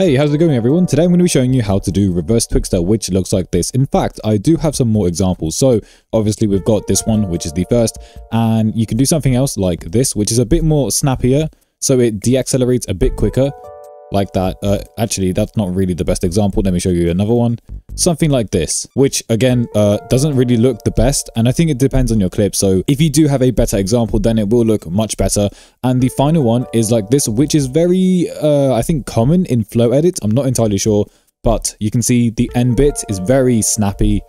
Hey, how's it going everyone? Today I'm going to be showing you how to do reverse Twixtor, which looks like this. In fact, I do have some more examples. So obviously we've got this one, which is the first, and you can do something else like this, which is a bit more snappier. So it deaccelerates a bit quicker like that. Uh, actually, that's not really the best example. Let me show you another one. Something like this, which again, uh, doesn't really look the best. And I think it depends on your clip. So if you do have a better example, then it will look much better. And the final one is like this, which is very, uh, I think common in flow edit. I'm not entirely sure, but you can see the end bit is very snappy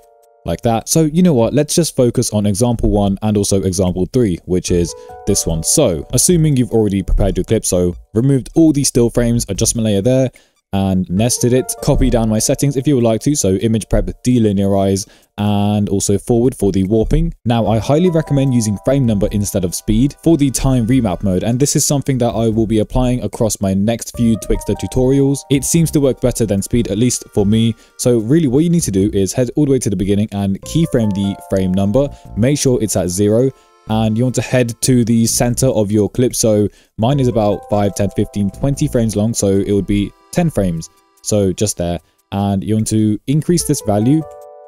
like that. So you know what, let's just focus on example one and also example three, which is this one. So assuming you've already prepared your clip, so removed all these still frames, adjustment layer there, and nested it. Copy down my settings if you would like to, so image prep, delinearize, and also forward for the warping. Now, I highly recommend using frame number instead of speed for the time remap mode, and this is something that I will be applying across my next few Twixtor tutorials. It seems to work better than speed, at least for me. So really what you need to do is head all the way to the beginning and keyframe the frame number. Make sure it's at zero and you want to head to the center of your clip. So mine is about 5, 10, 15, 20 frames long. So it would be 10 frames. So just there. And you want to increase this value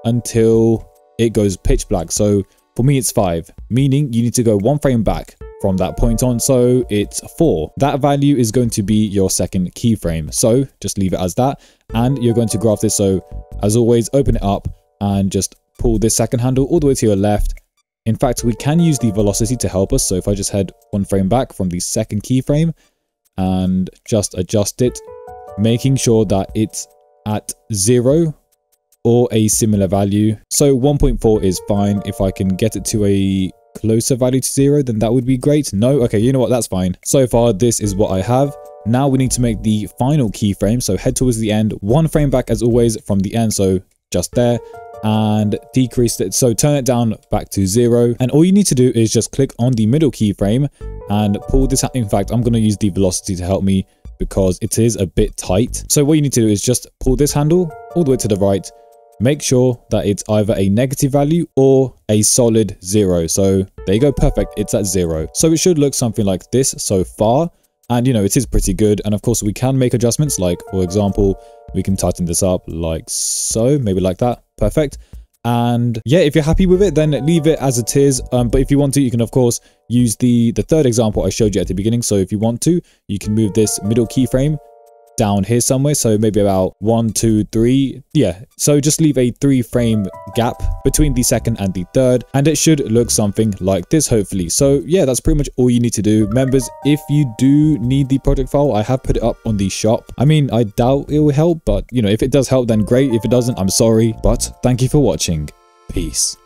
until it goes pitch black. So for me, it's 5, meaning you need to go one frame back from that point on. So it's 4. That value is going to be your second keyframe. So just leave it as that. And you're going to graph this. So as always, open it up and just pull this second handle all the way to your left. In fact, we can use the velocity to help us. So if I just head one frame back from the second keyframe and just adjust it making sure that it's at zero or a similar value. So 1.4 is fine. If I can get it to a closer value to zero, then that would be great. No, okay, you know what, that's fine. So far, this is what I have. Now we need to make the final keyframe. So head towards the end, one frame back as always from the end. So just there and decrease it. So turn it down back to zero. And all you need to do is just click on the middle keyframe and pull this out. In fact, I'm going to use the velocity to help me because it is a bit tight. So what you need to do is just pull this handle all the way to the right. Make sure that it's either a negative value or a solid zero. So there you go, perfect, it's at zero. So it should look something like this so far. And you know, it is pretty good. And of course we can make adjustments like, for example, we can tighten this up like so, maybe like that, perfect and yeah if you're happy with it then leave it as it is. Um, but if you want to you can of course use the the third example i showed you at the beginning. So if you want to you can move this middle keyframe down here somewhere so maybe about one two three yeah. So just leave a three frame gap between the second and the third and it should look something like this hopefully. So yeah that's pretty much all you need to do. Members if you do need the project file i have put it up on the shop. I mean i doubt it will help but you know if it does help then great. If it doesn't i'm sorry. But thank you for watching. Peace